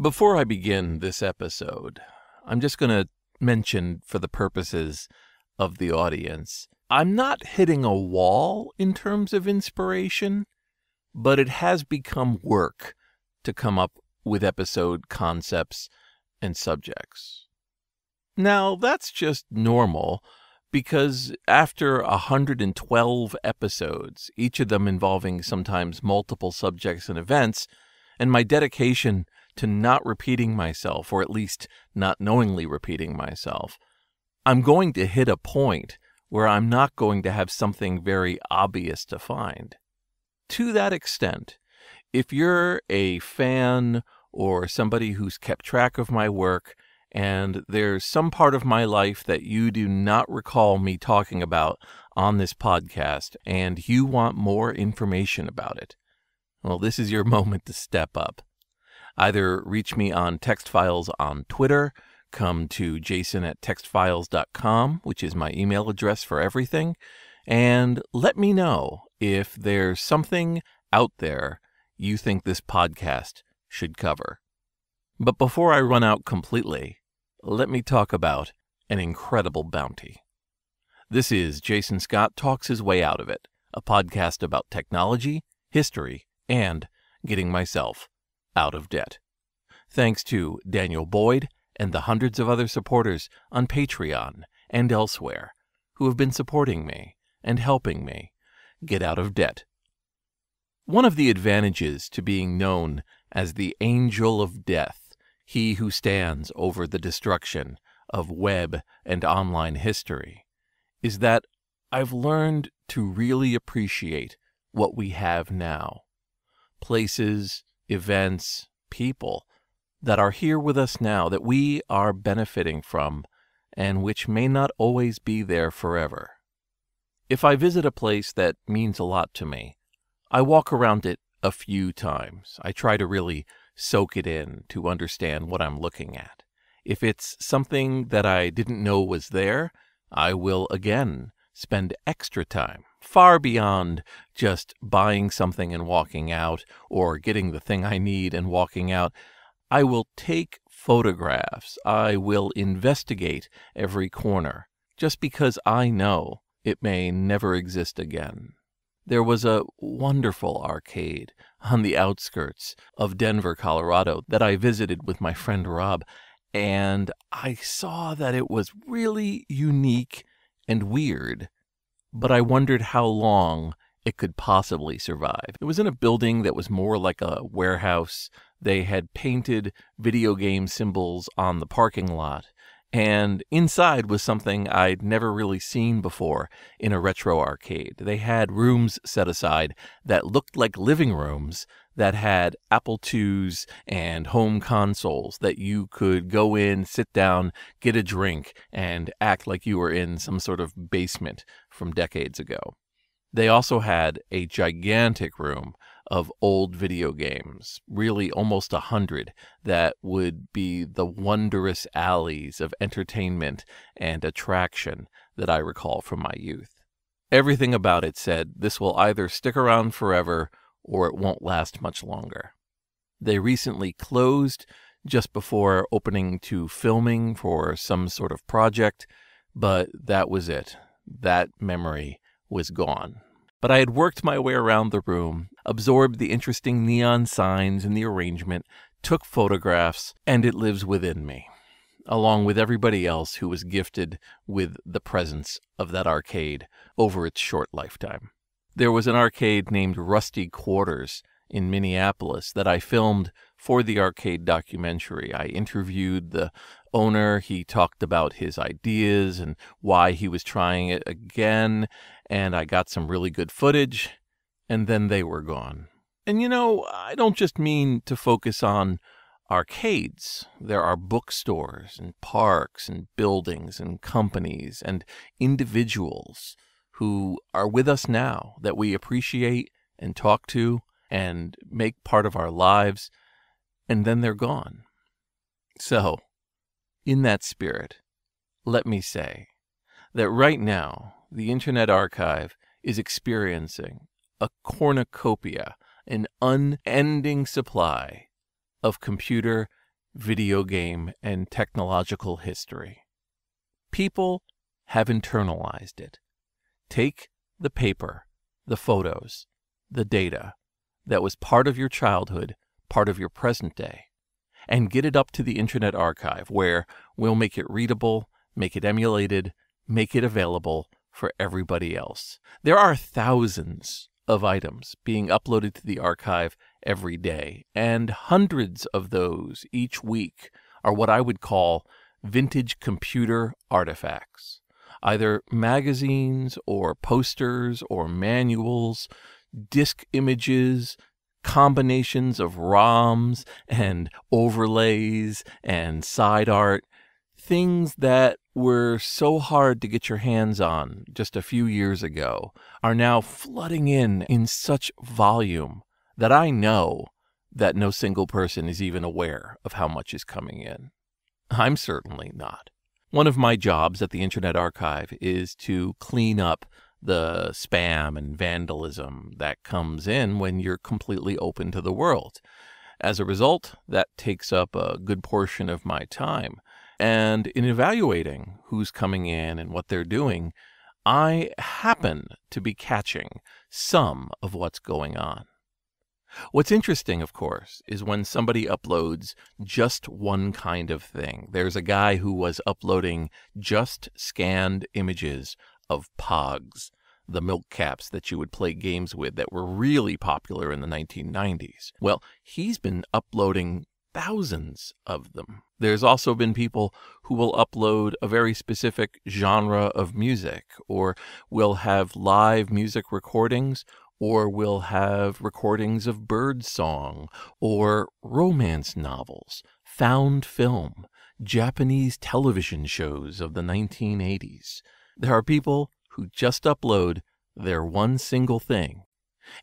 Before I begin this episode, I'm just going to mention for the purposes of the audience, I'm not hitting a wall in terms of inspiration, but it has become work to come up with episode concepts and subjects. Now, that's just normal because after 112 episodes, each of them involving sometimes multiple subjects and events, and my dedication to not repeating myself, or at least not knowingly repeating myself, I'm going to hit a point where I'm not going to have something very obvious to find. To that extent, if you're a fan or somebody who's kept track of my work, and there's some part of my life that you do not recall me talking about on this podcast, and you want more information about it, well, this is your moment to step up. Either reach me on text files on Twitter, come to jason at textfiles.com, which is my email address for everything, and let me know if there's something out there you think this podcast should cover. But before I run out completely, let me talk about an incredible bounty. This is Jason Scott Talks His Way Out of It, a podcast about technology, history, and getting myself out of debt. Thanks to Daniel Boyd and the hundreds of other supporters on Patreon and elsewhere who have been supporting me and helping me get out of debt. One of the advantages to being known as the Angel of Death, he who stands over the destruction of web and online history, is that I've learned to really appreciate what we have now places, events, people that are here with us now that we are benefiting from and which may not always be there forever. If I visit a place that means a lot to me, I walk around it a few times. I try to really soak it in to understand what I'm looking at. If it's something that I didn't know was there, I will again spend extra time, far beyond just buying something and walking out or getting the thing I need and walking out. I will take photographs. I will investigate every corner just because I know it may never exist again. There was a wonderful arcade on the outskirts of Denver, Colorado that I visited with my friend Rob, and I saw that it was really unique and weird, but I wondered how long it could possibly survive. It was in a building that was more like a warehouse. They had painted video game symbols on the parking lot, and inside was something I'd never really seen before in a retro arcade. They had rooms set aside that looked like living rooms that had Apple IIs and home consoles that you could go in, sit down, get a drink, and act like you were in some sort of basement from decades ago. They also had a gigantic room of old video games, really almost a hundred, that would be the wondrous alleys of entertainment and attraction that I recall from my youth. Everything about it said this will either stick around forever or it won't last much longer. They recently closed just before opening to filming for some sort of project, but that was it. That memory was gone. But I had worked my way around the room, absorbed the interesting neon signs and the arrangement, took photographs, and it lives within me, along with everybody else who was gifted with the presence of that arcade over its short lifetime. There was an arcade named Rusty Quarters in Minneapolis that I filmed for the arcade documentary. I interviewed the owner. He talked about his ideas and why he was trying it again. And I got some really good footage. And then they were gone. And you know, I don't just mean to focus on arcades. There are bookstores and parks and buildings and companies and individuals who are with us now that we appreciate and talk to and make part of our lives, and then they're gone. So, in that spirit, let me say that right now, the Internet Archive is experiencing a cornucopia, an unending supply of computer video game and technological history. People have internalized it. Take the paper, the photos, the data that was part of your childhood, part of your present day, and get it up to the Internet Archive where we'll make it readable, make it emulated, make it available for everybody else. There are thousands of items being uploaded to the archive every day, and hundreds of those each week are what I would call vintage computer artifacts. Either magazines or posters or manuals, disk images, combinations of ROMs and overlays and side art, things that were so hard to get your hands on just a few years ago are now flooding in in such volume that I know that no single person is even aware of how much is coming in. I'm certainly not. One of my jobs at the Internet Archive is to clean up the spam and vandalism that comes in when you're completely open to the world. As a result, that takes up a good portion of my time. And in evaluating who's coming in and what they're doing, I happen to be catching some of what's going on. What's interesting, of course, is when somebody uploads just one kind of thing. There's a guy who was uploading just scanned images of pogs, the milk caps that you would play games with that were really popular in the 1990s. Well, he's been uploading thousands of them. There's also been people who will upload a very specific genre of music, or will have live music recordings, or will have recordings of bird song, or romance novels, found film, Japanese television shows of the 1980s. There are people who just upload their one single thing.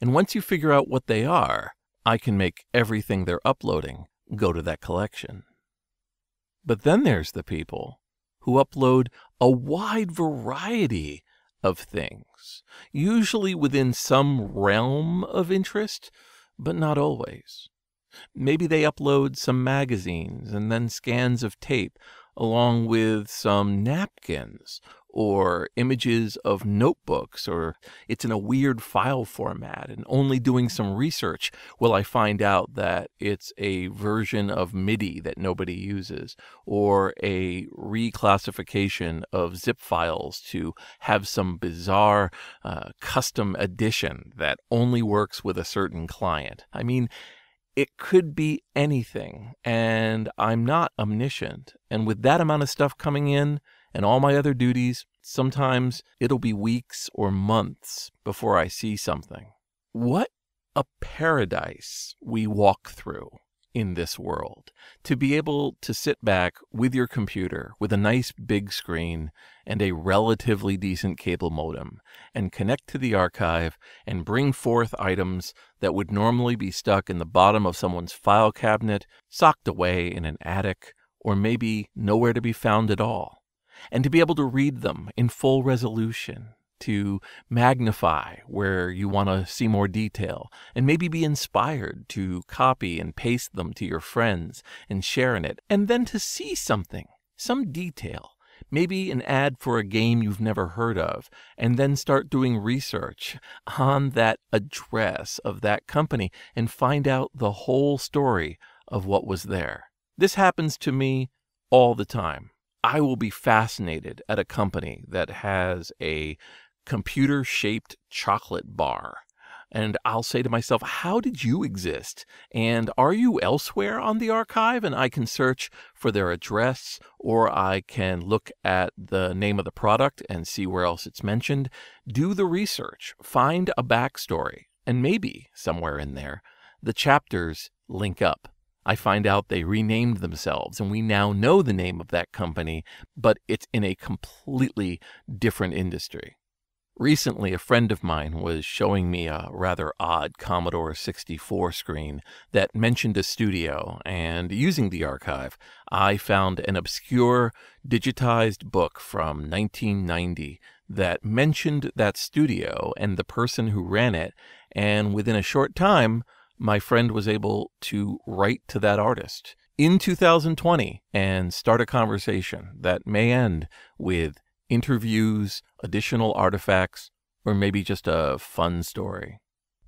And once you figure out what they are, I can make everything they're uploading go to that collection. But then there's the people who upload a wide variety of things, usually within some realm of interest, but not always. Maybe they upload some magazines and then scans of tape, along with some napkins or images of notebooks, or it's in a weird file format. And only doing some research will I find out that it's a version of MIDI that nobody uses, or a reclassification of zip files to have some bizarre uh, custom edition that only works with a certain client. I mean, it could be anything, and I'm not omniscient. And with that amount of stuff coming in, and all my other duties, sometimes it'll be weeks or months before I see something. What a paradise we walk through in this world. To be able to sit back with your computer with a nice big screen and a relatively decent cable modem and connect to the archive and bring forth items that would normally be stuck in the bottom of someone's file cabinet, socked away in an attic, or maybe nowhere to be found at all and to be able to read them in full resolution, to magnify where you want to see more detail, and maybe be inspired to copy and paste them to your friends and share in it, and then to see something, some detail. Maybe an ad for a game you've never heard of, and then start doing research on that address of that company and find out the whole story of what was there. This happens to me all the time. I will be fascinated at a company that has a computer shaped chocolate bar. And I'll say to myself, how did you exist? And are you elsewhere on the archive? And I can search for their address, or I can look at the name of the product and see where else it's mentioned. Do the research, find a backstory, and maybe somewhere in there, the chapters link up. I find out they renamed themselves and we now know the name of that company, but it's in a completely different industry. Recently, a friend of mine was showing me a rather odd Commodore 64 screen that mentioned a studio, and using the archive, I found an obscure digitized book from 1990 that mentioned that studio and the person who ran it, and within a short time, my friend was able to write to that artist. In 2020 and start a conversation that may end with interviews, additional artifacts, or maybe just a fun story.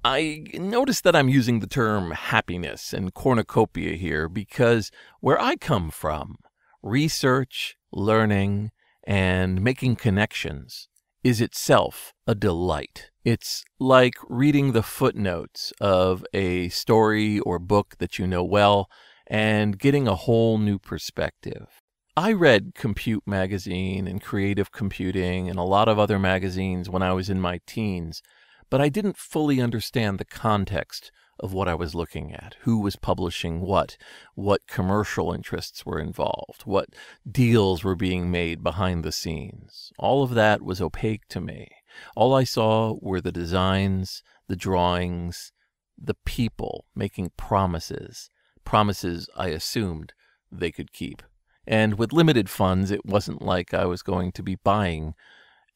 I notice that I'm using the term happiness and cornucopia here because where I come from, research, learning, and making connections is itself a delight. It's like reading the footnotes of a story or book that you know well and getting a whole new perspective. I read Compute Magazine and Creative Computing and a lot of other magazines when I was in my teens, but I didn't fully understand the context of what I was looking at, who was publishing what, what commercial interests were involved, what deals were being made behind the scenes. All of that was opaque to me. All I saw were the designs, the drawings, the people making promises, promises I assumed they could keep. And with limited funds, it wasn't like I was going to be buying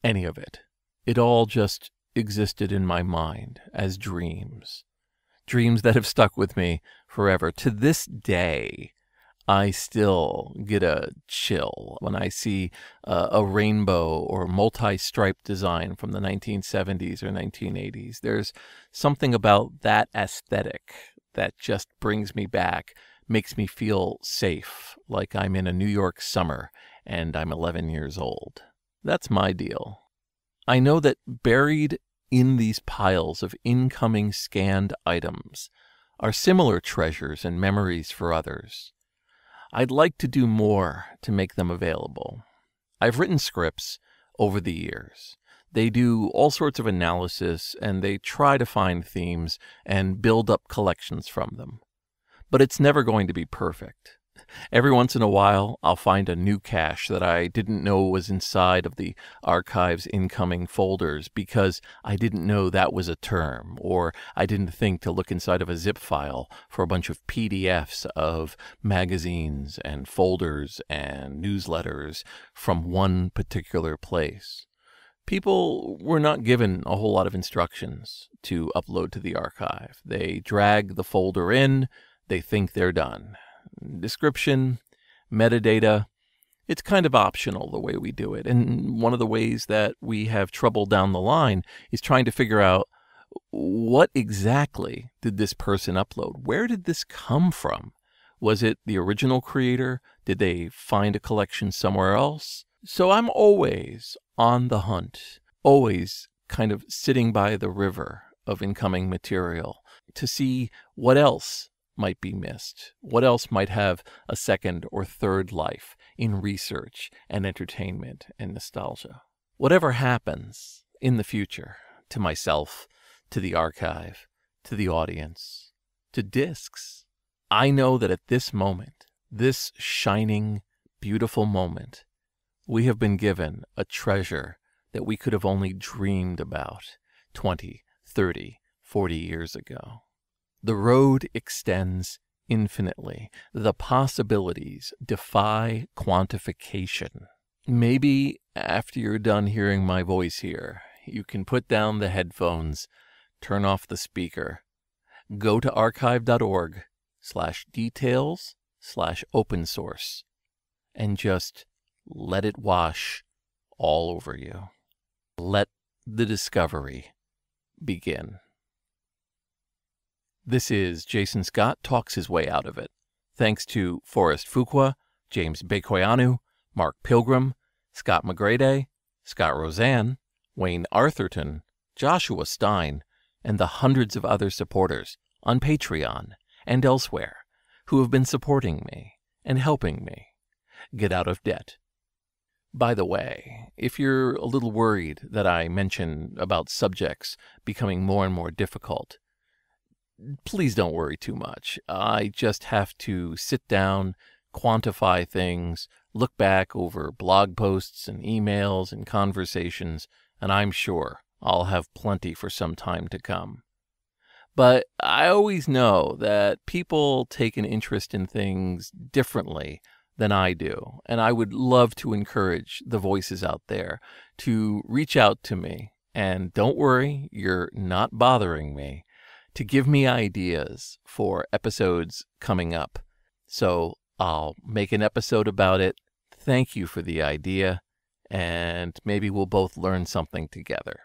any of it. It all just existed in my mind as dreams. Dreams that have stuck with me forever. To this day, I still get a chill when I see uh, a rainbow or multi striped design from the 1970s or 1980s. There's something about that aesthetic that just brings me back, makes me feel safe, like I'm in a New York summer and I'm 11 years old. That's my deal. I know that buried in these piles of incoming scanned items are similar treasures and memories for others. I'd like to do more to make them available. I've written scripts over the years. They do all sorts of analysis and they try to find themes and build up collections from them. But it's never going to be perfect. Every once in a while, I'll find a new cache that I didn't know was inside of the archive's incoming folders because I didn't know that was a term, or I didn't think to look inside of a zip file for a bunch of PDFs of magazines and folders and newsletters from one particular place. People were not given a whole lot of instructions to upload to the archive. They drag the folder in, they think they're done description, metadata, it's kind of optional the way we do it. And one of the ways that we have trouble down the line is trying to figure out what exactly did this person upload? Where did this come from? Was it the original creator? Did they find a collection somewhere else? So I'm always on the hunt, always kind of sitting by the river of incoming material to see what else might be missed? What else might have a second or third life in research and entertainment and nostalgia? Whatever happens in the future to myself, to the archive, to the audience, to discs, I know that at this moment, this shining, beautiful moment, we have been given a treasure that we could have only dreamed about 20, 30, 40 years ago. The road extends infinitely. The possibilities defy quantification. Maybe after you're done hearing my voice here, you can put down the headphones, turn off the speaker, go to archive.org slash details slash open source, and just let it wash all over you. Let the discovery begin. This is Jason Scott talks his way out of it. Thanks to Forrest Fuqua, James Bekoyanu, Mark Pilgrim, Scott McGrady, Scott Roseanne, Wayne Arthurton, Joshua Stein, and the hundreds of other supporters on Patreon and elsewhere who have been supporting me and helping me get out of debt. By the way, if you're a little worried that I mention about subjects becoming more and more difficult, please don't worry too much. I just have to sit down, quantify things, look back over blog posts and emails and conversations, and I'm sure I'll have plenty for some time to come. But I always know that people take an interest in things differently than I do, and I would love to encourage the voices out there to reach out to me. And don't worry, you're not bothering me to give me ideas for episodes coming up. So I'll make an episode about it. Thank you for the idea, and maybe we'll both learn something together.